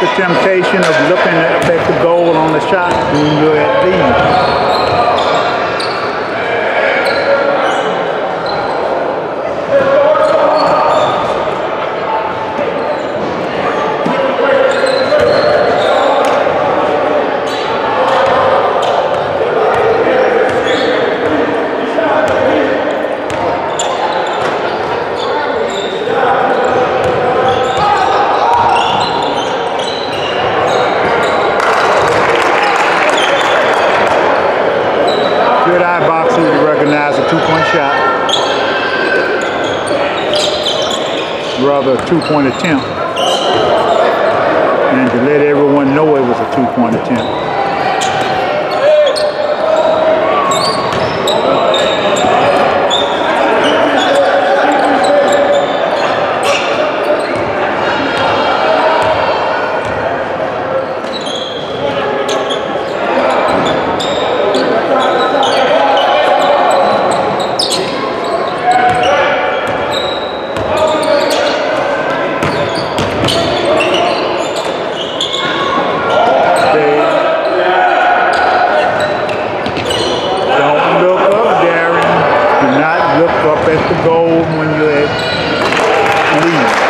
the temptation of looking at the goal on the shot when you're at lead. Good eye boxing to recognize a two-point shot. Rather a two-point attempt. And to let everyone know it was a two-point attempt. look up at the gold when you leave.